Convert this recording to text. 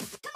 Go!